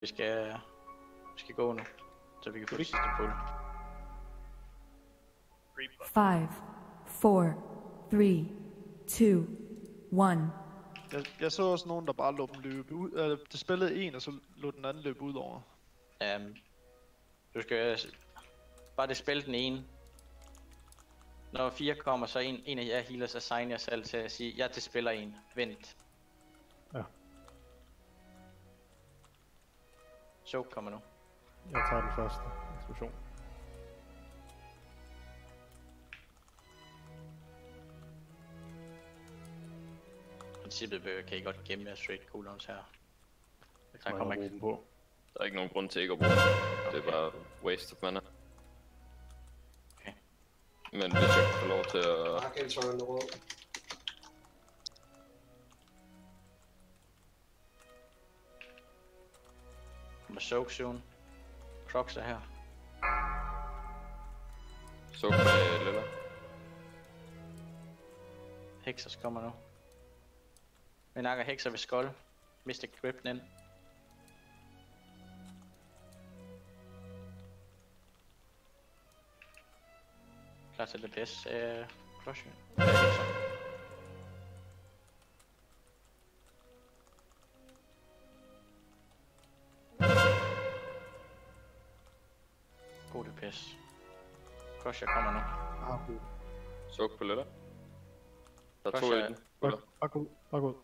Vi skal, vi skal gå nu, så vi kan få det sidste pull. Five, four, three, two, one. Jeg, jeg så også nogen, der bare lå dem løbe ud. Øh, det spillede en, og så lå den anden løbe ud over. Um, du skal bare det spil den ene. Når fire kommer, så en, en af jer healers assign jer selv til at sige, jeg til spiller en. Vent. Ja. Choke kommer nu. Jeg tager den første. I princippet bør- kan I godt gemme jer straight cooldowns her. Der kommer ikke dem på. Der er ikke nogen grund til ikke at bruge det. Det er bare waste of mana. Okay. Men hvis jeg får lov til at... Kommer soak soon. Crocs er her. Så med Lilla. Hexers kommer nu. Vi nakker Hexer ved skold. Mystic grip den ind. Klar til det bedste. Øh, crush. Ja, Hexer. God DPS. Crusher kommer nu. Ah, god. Så på Lilla. Der er to i den. Bare, Lilla. bare gå ud. Bare gå ud.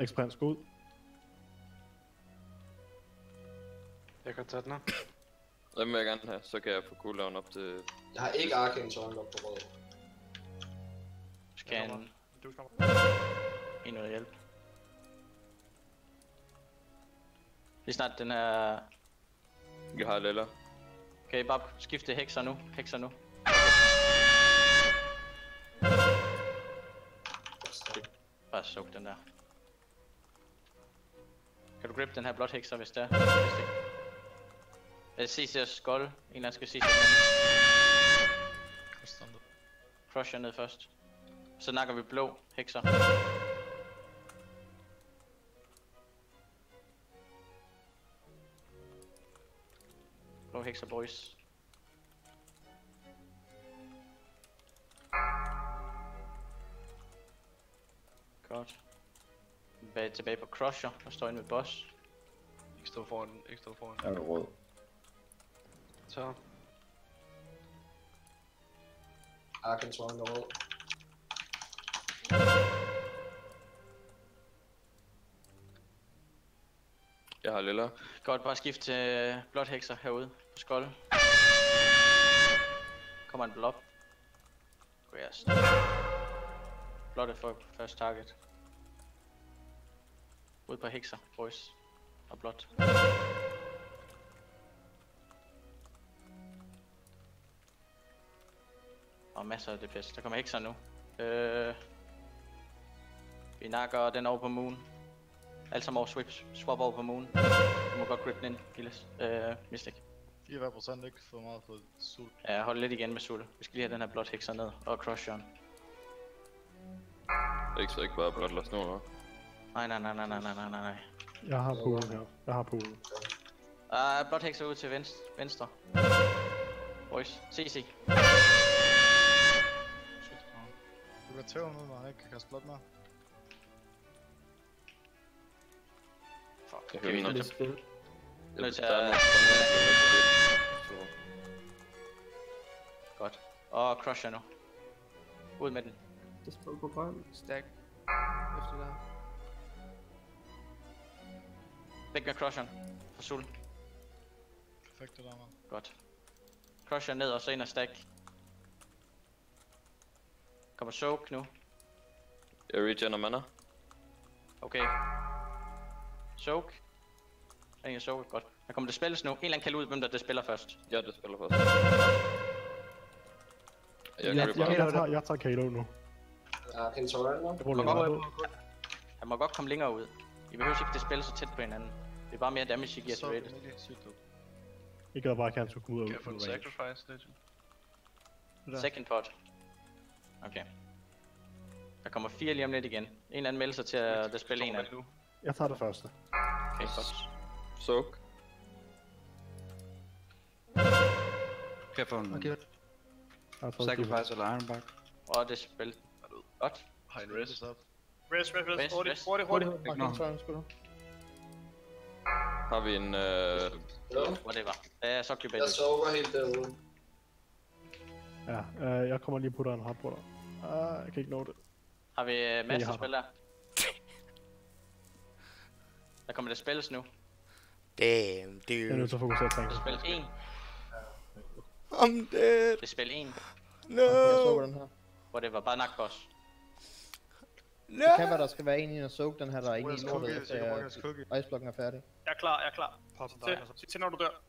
Express, gå ud. Jeg kan tage den her. Den vil jeg gerne have, så kan jeg få cooldown op til... Jeg har ikke Arkansas op på rød. Skal en, Du kommer. en noget hjælp. Lige snart den her... Jeg har Lilla. Kan I bare skifte hekser nu? Hekser nu. Bare suk den der. Kan du grip den her blot hekser, hvis det er? Hvis det... Øh, CC og skold. En eller anden skal den anden. Crusher ned først. Så nakker vi blå hekser. Blå hekser, boys. Godt. Tilbage, tilbage på Crusher, der står inde ved boss. Ikke stå foran, ikke stå foran. Jeg er rød. Så. Arkansas er rød. Jeg har Lilla. Godt, bare skift til øh, blot hekser herude på skolde. Kommer en blob. Yes. Blot er for første target. Ud på hekser, boys. Og blot. Og masser af DPS. Der kommer hekser nu. Øh, vi nakker den over på moon. Alt sammen over swap, swap over på Moon. Du må godt grippe den ind, Gilles. Øh, Mystic. 4% ikke for meget for sult. Ja, hold lidt igen med sult. Vi skal lige have den her blot hekser ned, og crush John. Ikke så ikke bare blot lade snor, Nej, nej, nej, nej, nej, nej, nej, nej. Jeg har polen her. Jeg har polen. Ah, uh, blot hekser ud til venstre. venstre. Boys, CC. Du kan tage ham ud, når han ikke kan kaste blot mere. Jeg okay, vi er hører nødt til spil. Nødt til at-. Godt. Og crusher nu. Ud med den. Det spil på grøn. Stack. Efter der. Væk med crusheren. For Sul. Perfekt det der, man. Godt. Crusher ned og så ind og stack. Kommer soak nu. Jeg regener mana. Okay. Soak. Der er soak, godt. Der kommer det spilles nu. En eller anden kan ud, hvem der det spiller først. Ja, det spiller først. Jeg Ja, Jeg, ham. jeg, tager, jeg tager Kalo nu. Jeg går ud. Han må godt komme længere ud. I behøver ikke det spille så tæt på hinanden. Det er bare mere damage, I giver til Så rated. Ud. Jeg gad bare at han skulle komme ud Kan af jeg få en ud sacrifice lidt? Second pot. Okay. Der kommer fire lige om lidt igen. En eller anden melder sig til at spille en af dem. Jeg tager det første. Okay, godt. Soak. Kan jeg få en Okay. Jeg sacrifice eller ironbark? Åh, det spil. Godt. Har en rest. Up. Rest, rest, rest. Rest, Hurtigt, rest. hurtigt, hurtigt. Har vi en... Øh, Whatever. Det er så jeg occupated. sover helt derude. Ja, øh, jeg kommer lige og putter en hard på dig. Ah, jeg kan ikke nå det. Har vi uh, har masterspil der? Der kommer det spilles nu. Damn, Jeg er nødt dude. til at fokusere på Det er spil 1. I'm dead. Det er spil 1. No. Jeg så den her. Whatever. Bare nak boss. No. Det kan være, der skal være en i og soak den her, der er inde i Where's lortet, efter cookie? iceblokken er færdig. Jeg er klar, jeg er klar. En Til, dig, og så- til når du dør.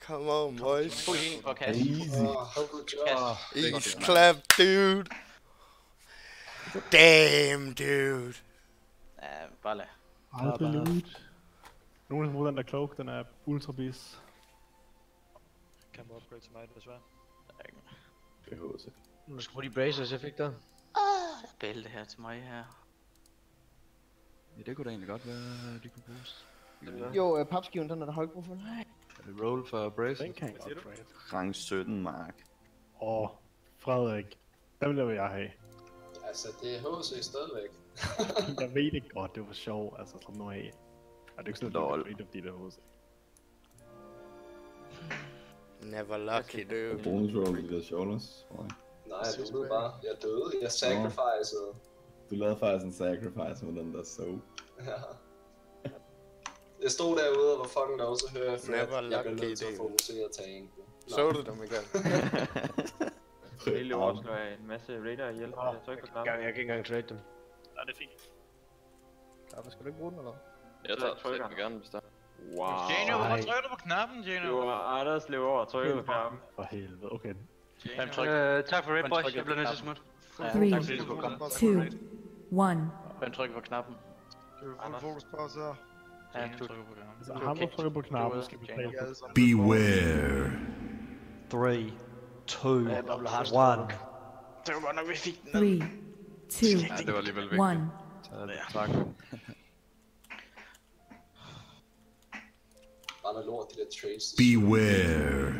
Come on, boys. Fuld healing på kast. Job. Kast. Easy clap, dude. Damn, dude. Ja, bare lad. Aldrig loot. Nogen har brugt den der cloak, den er ultra bis. Kan man upgrade til mig, desværre. behøver Du skal bruge de bracers, jeg fik der. Bælte her til mig her. Ja, det kunne da egentlig godt være, de kunne bruges. Jo, øh, papskiven, den er der ikke brug for. Nej. Er roll for brace? Den kan jeg godt trade. Rang 17, Mark. Åh, Frederik. Den vil jeg have. Altså, det er HC stadigvæk. Jeg ved det godt, det var sjovt. Altså, slap nu af. Er det ikke sådan, at fordi det er hos? Never lucky, dude. Bonus roll, det er shoulders. jeg. Nej, jeg døde bare. Jeg døde. Jeg sacrificede. Du lavede faktisk en sacrifice med den der so. Ja. Jeg stod derude og var fucking dog, så hører jeg Fred, Never jeg bliver lucky, nødt til at fokusere tanken. Så du dem igen? Det løber slår jeg en masse raider ihjel. Jeg trykker på knappen. Jeg kan ikke engang trade dem. Ja, det er fint. Ja, skal du ikke bruge den, eller? Jeg tager trykker den gerne, hvis der. Wow. Geno, hvorfor trykker du på knappen, Geno? Det var Anders løb over og trykkede på knappen. For helvede, okay. Hvem tryk? Øh, tak for Red Hvem Boys, trykker jeg bliver nødt til at knappen? smutte. Ja, Three. tak fordi du kunne komme. Two. One. Hvem trykker på knappen? Du er fuld fokus på os her. Ja, du. trykker på knappen. Altså, ham der trykker på knappen, skal vi Jane. tale Vi på. alle sammen- Beware. 3, 2, 1. Det var godt nok, vi fik den. Three. Two. Ja, det var alligevel vigtigt. One. Taget tak. Bare noget lort, de der trades. Beware.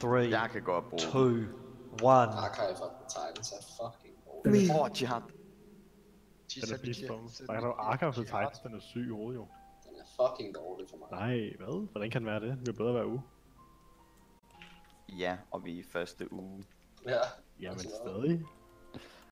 3, Jeg kan godt bruge 2, 1. Archive of the Titans er fucking dårligt. Three. Åh, oh, Jihad. Den er beast bomb. Der er jo Arkham for Titans, den er syg i hovedet jo. Den er fucking dårlig for mig. Nej, hvad? Hvordan kan den være det? Det er bedre hver uge. Ja, og vi er i første uge. Ja, Jamen Altså, stadig.